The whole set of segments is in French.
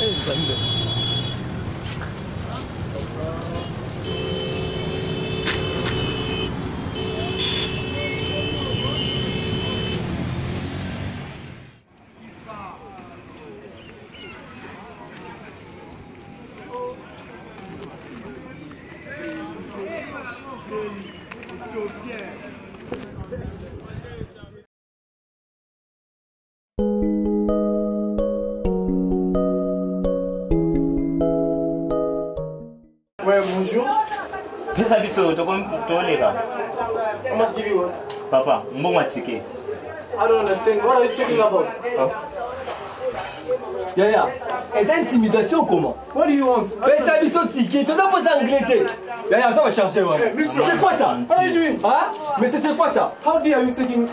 Ừ, vẫn được Thank you. Pesa biso toleka I must give you one. papa mbongo tike I don't understand. What are you talking about? yaya eza intimidation comment What do you want? pesa biso tike toza mposa anglais te yaya ça va chercher ouais. Mister. c'est quoi ça What are you doing? Hein? mais c'est quoi ça How dare you taking...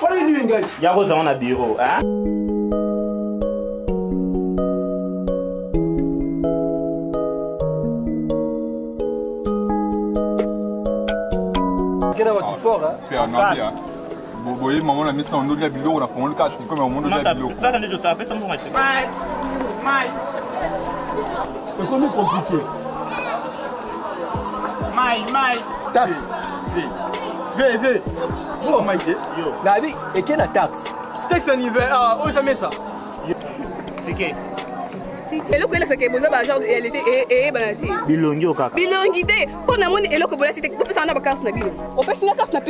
What are you doing, guys? ya kozango na biro hein? bagera watu fora anaambia boye mama na mesa ondolia biloko na pomoli kaka sikome omondolia biloko. sasa ndio sapesa mtu maisha mai ekomi komplike mai mai tax vv bo maite nabi ekena tax tax anivers ah, oyo samesa tike tike eloko elasaka eboza bagenre réalité eyebana te bilongi o kaka bilongi te mpo eloko te na bakarte bino opesinga karte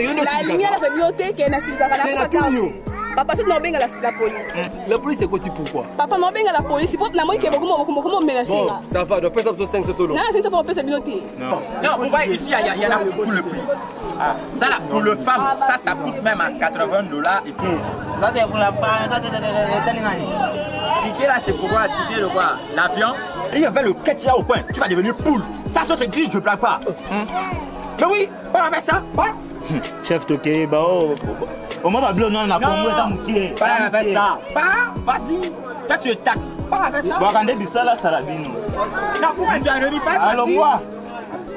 yo lingi alasa bino te ke nasilikaka na karte papa soki naobenga la polise la police ekoti pourquoi papa naobenga la namoni ke bokomomenasenga ça va dopesa biso 5 tolo nana sengisa mpo opesa bino te Non, voyez, ici, il y, a- il y en a pour le prix. Ça, là, pour le femme, ça, ça coûte même à 80 dollars. Et puis, sasa pour la femme nani ticket là, c'est pour quoi Ticket de quoi? L'avion? Et il fait le catch là au point. Tu vas devenir poule. Ça, je te je ne plains pas. Mais oui, on va faire ça. Ouais. chef tokeyeba o oma babilo nano na kongo eza Non, mokie pas on va faire ça. Pas, vas-y. Toi, tu es taxe. On va faire ça. asala bino Non, pourquoi tu as remis pas alongwa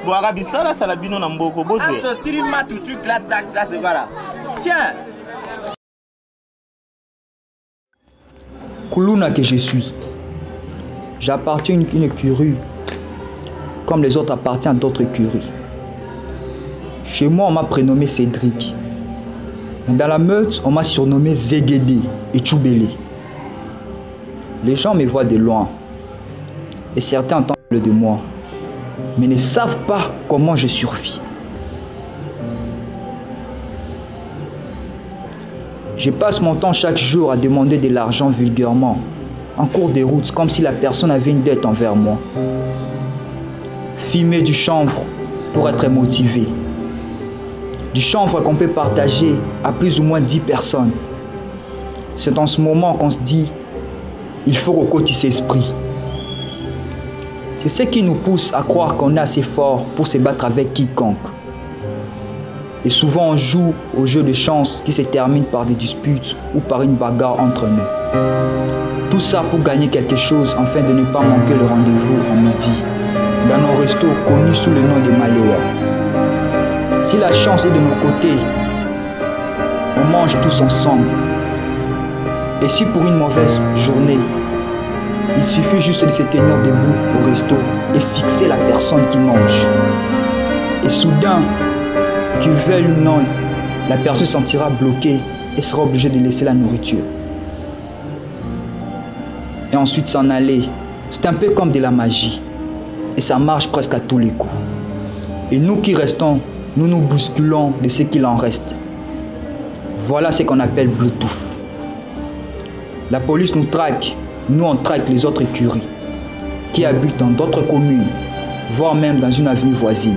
bwaka bisala asala bino na mboko Ah, bozwe ce cinéma, tout truc là, taxe, ça, c'est voilà. Tiens. Kuluna que je suis. J'appartiens à une, écurie comme les autres appartiennent à d'autres écuries. Chez moi, on m'a prénommé Cédric. Dans la meute, on m'a surnommé Zégédé et Tchoubélé. Les gens me voient de loin et certains entendent de moi, mais ne savent pas comment je survis. Je passe mon temps chaque jour à demander de l'argent vulgairement, en cours de route, comme si la personne avait une dette envers moi. Fumer du chanvre pour être motivé. Du chanvre qu'on peut partager à plus ou moins 10 personnes. C'est en ce moment qu'on se dit, il faut recoter ses esprits. C'est ce qui nous pousse à croire qu'on est assez fort pour se battre avec quiconque. Et souvent on joue au jeu de chance qui se termine par des disputes ou par une bagarre entre nous. Tout ça pour gagner quelque chose afin de ne pas manquer le rendez-vous à midi dans nos restos connus sous le nom de Maléwa. Si la chance est de nos côtés, on mange tous ensemble. Et si pour une mauvaise journée, il suffit juste de se tenir debout au resto et fixer la personne qui mange. Et soudain, qu'il veuille ou non, la personne se sentira bloquée et sera obligée de laisser la nourriture. et ensuite s'en aller. C'est un peu comme de la magie. Et ça marche presque à tous les coups. Et nous qui restons, nous nous bousculons de ce qu'il en reste. Voilà ce qu'on appelle Bluetooth. La police nous traque, nous on traque les autres écuries qui habitent dans d'autres communes, voire même dans une avenue voisine.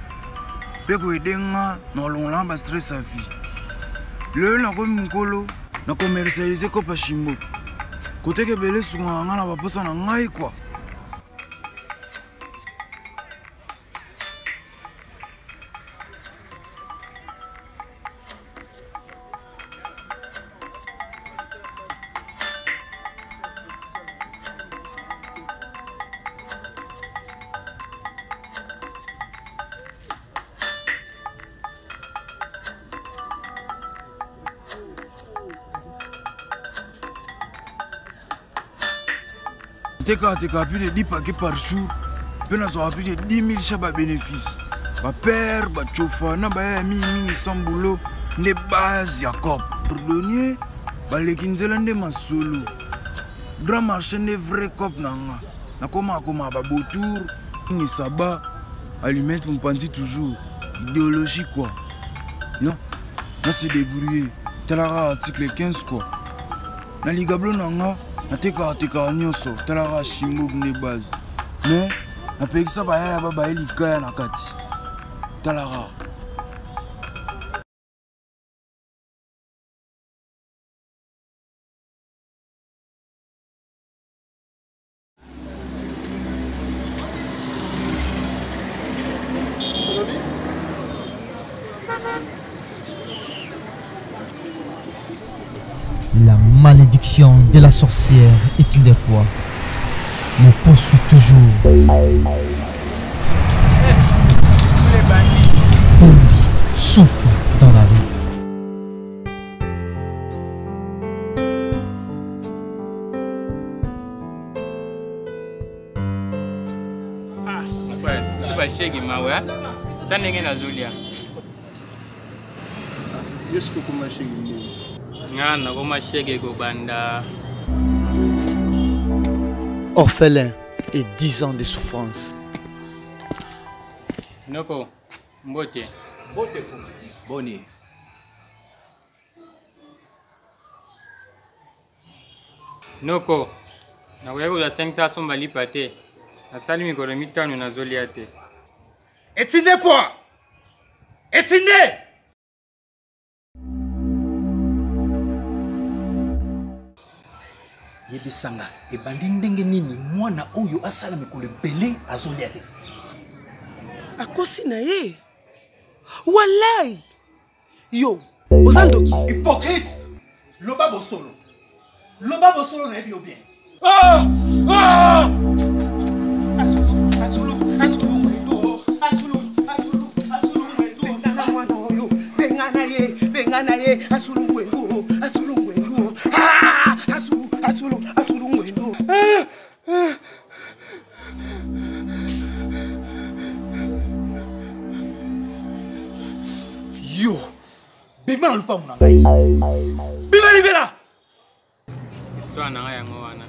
mpe koede nga na kolongolanga bastress ya vie. Lelo nakomi mokolo na commercialize kopa shimboki koteka ebele esungaka nga na baposa na ngai kua tekaka plus de 10 paquet par jour. Mpe nazwaka plus de 10 000 cha babénéfice bapere bacofa na baya ya mingimingi sans boulot. Nde base ya cop pardonnier baleki nzela nde masolo. Grand marché nde vrai cop na nga nakomaka komaka babotour ngisaba allumette mopanzi toujours. Idéologie quoi. Non na se article 15 quoi. Na ligablo na nga natekaka tekaka nyonso talaka shimbob nde base me napekisa bayaya babaye likaya na kati. Talaka malédiction de la sorcière est une des fois me poursuit toujours. Ombi souffle dans la rue. mawe yesu ndenge nga nakoma shege kobanda. Orphelin et 10 ans de souffrance. noko mbote. Boni. Noko nakoki kozwa 500 somba lipa te. Nasali mikolo mitano nazolia te etinde poa etinde yebisanga ebandi ndenge nini mwana oyo asala mikolo ebele azolia te. Akosi na ye? Walai! Yo oza ndoki? Hypocrite! Loba bosolo. Loba bosolo nayebi yo bien. Bengana ye bengana ye asulu ngwendu asulu na lupango na ngai bima libela. Histoire na ngai yango wana